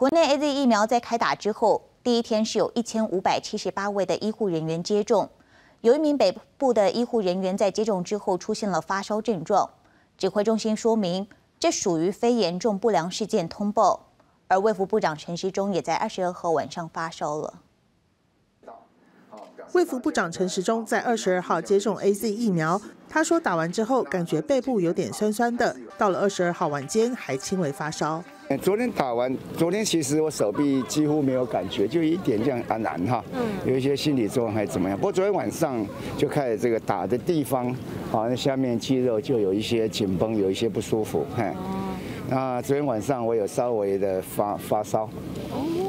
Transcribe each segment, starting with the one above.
国内 A Z 疫苗在开打之后，第一天是有一千五百七十八位的医护人员接种。有一名北部的医护人员在接种之后出现了发烧症状，指挥中心说明这属于非严重不良事件通报。而卫福部长陈时中也在二十二号晚上发烧了。卫福部长陈时中在二十二号接种 A Z 疫苗，他说打完之后感觉背部有点酸酸的，到了二十二号晚间还轻微发烧。昨天打完，昨天其实我手臂几乎没有感觉，就一点这样啊难哈，有一些心理作用还怎么样。不过昨天晚上就开始这个打的地方，好像下面肌肉就有一些紧绷，有一些不舒服。嘿，那昨天晚上我有稍微的发发烧，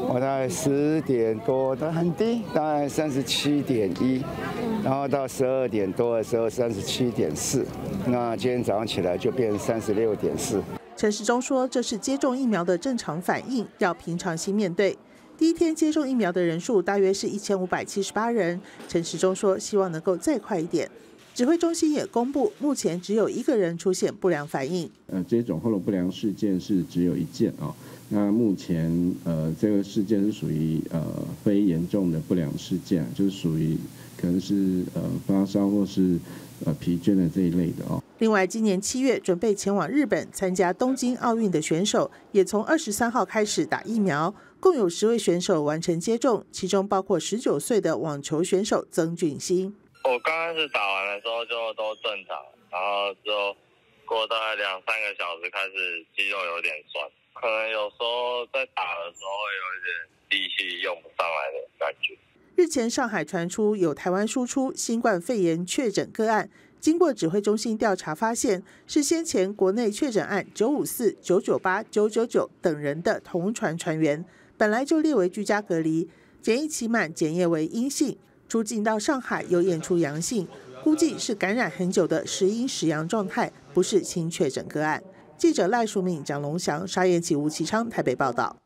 我大概十点多，但很低，大概三十七点一，然后到十二点多的时候三十七点四，那今天早上起来就变三十六点四。陈时中说：“这是接种疫苗的正常反应，要平常心面对。第一天接种疫苗的人数大约是一千五百七十八人。”陈时中说：“希望能够再快一点。”指挥中心也公布，目前只有一个人出现不良反应。呃，接种后的不良事件是只有一件啊。那目前呃，这个事件是属于呃非严重的不良事件，就是属于可能是呃发烧或是呃疲倦的这一类的哦。另外，今年七月准备前往日本参加东京奥运的选手，也从二十三号开始打疫苗，共有十位选手完成接种，其中包括十九岁的网球选手曾俊欣。我刚开始打完的时候就都正常，然后之后过大概两三个小时开始肌肉有点酸，可能有时候在打的时候会有一点力气用不上来的感觉。日前上海传出有台湾输出新冠肺炎确诊个案。经过指挥中心调查，发现是先前国内确诊案九五四、九九八、九九九等人的同传船员，本来就列为居家隔离，检疫期满检验为阴性，出境到上海又验出阳性，估计是感染很久的时阴时阳状态，不是新确诊个案。记者赖淑敏、蒋龙祥、沙燕琪、吴其昌台北报道。